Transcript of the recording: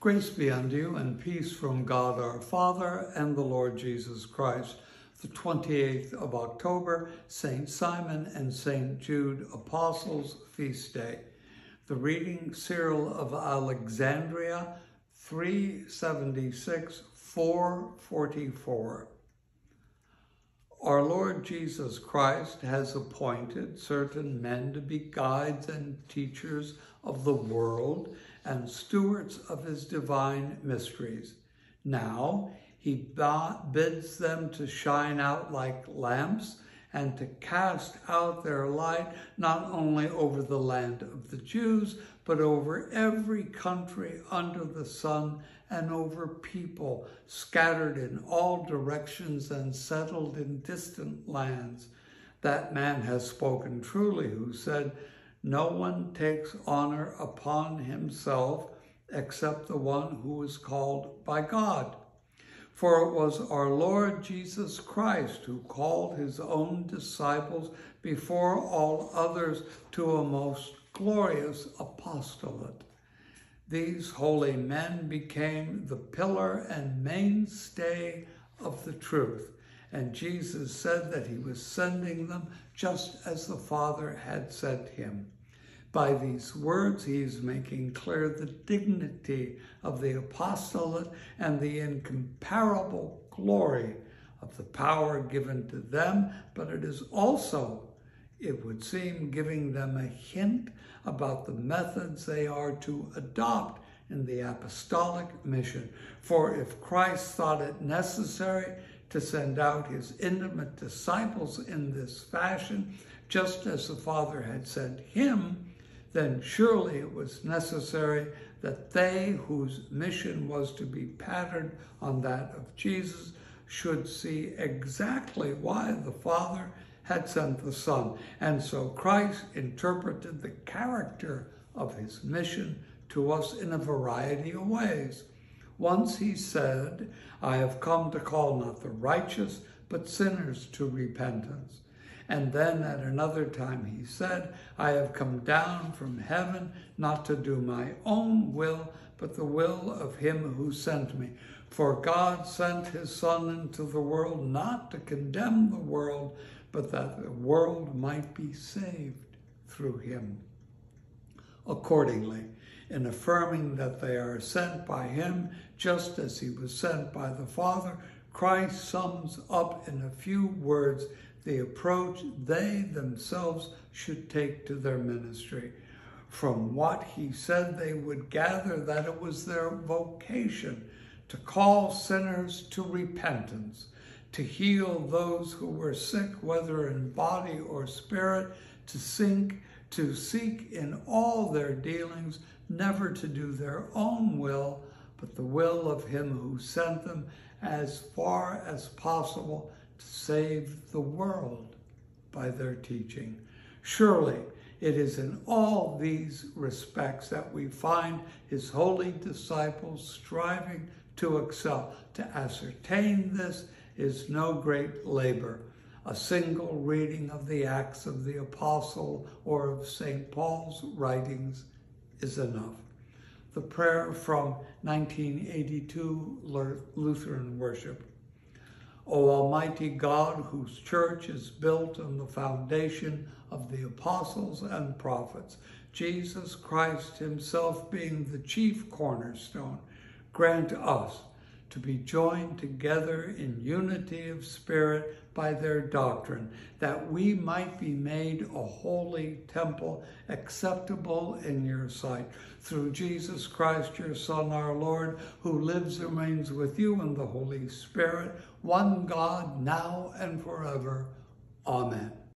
Grace be unto you and peace from God our Father and the Lord Jesus Christ. The 28th of October, St. Simon and St. Jude Apostles Feast Day. The reading, Cyril of Alexandria, 376, 444. Our Lord Jesus Christ has appointed certain men to be guides and teachers of the world and stewards of his divine mysteries. Now he bids them to shine out like lamps and to cast out their light not only over the land of the Jews, but over every country under the sun and over people scattered in all directions and settled in distant lands. That man has spoken truly who said, no one takes honor upon himself except the one who is called by God. For it was our Lord Jesus Christ who called his own disciples before all others to a most glorious apostolate. These holy men became the pillar and mainstay of the truth. And Jesus said that he was sending them just as the Father had sent him. By these words, he is making clear the dignity of the apostolate and the incomparable glory of the power given to them, but it is also it would seem giving them a hint about the methods they are to adopt in the apostolic mission. For if Christ thought it necessary to send out his intimate disciples in this fashion, just as the Father had sent him, then surely it was necessary that they whose mission was to be patterned on that of Jesus should see exactly why the Father had sent the Son. And so Christ interpreted the character of his mission to us in a variety of ways. Once he said, I have come to call not the righteous, but sinners to repentance. And then at another time he said, I have come down from heaven not to do my own will, but the will of him who sent me. For God sent his Son into the world not to condemn the world, but that the world might be saved through him. Accordingly, in affirming that they are sent by him, just as he was sent by the Father, Christ sums up in a few words the approach they themselves should take to their ministry. From what he said, they would gather that it was their vocation to call sinners to repentance to heal those who were sick, whether in body or spirit, to sink, to seek in all their dealings, never to do their own will, but the will of him who sent them, as far as possible save the world by their teaching. Surely it is in all these respects that we find his holy disciples striving to excel. To ascertain this is no great labor. A single reading of the Acts of the Apostle or of St. Paul's writings is enough. The prayer from 1982 Lutheran worship. O Almighty God, whose church is built on the foundation of the apostles and prophets, Jesus Christ himself being the chief cornerstone, grant us to be joined together in unity of spirit by their doctrine, that we might be made a holy temple acceptable in your sight. Through Jesus Christ, your Son, our Lord, who lives and reigns with you in the Holy Spirit, one God, now and forever. Amen.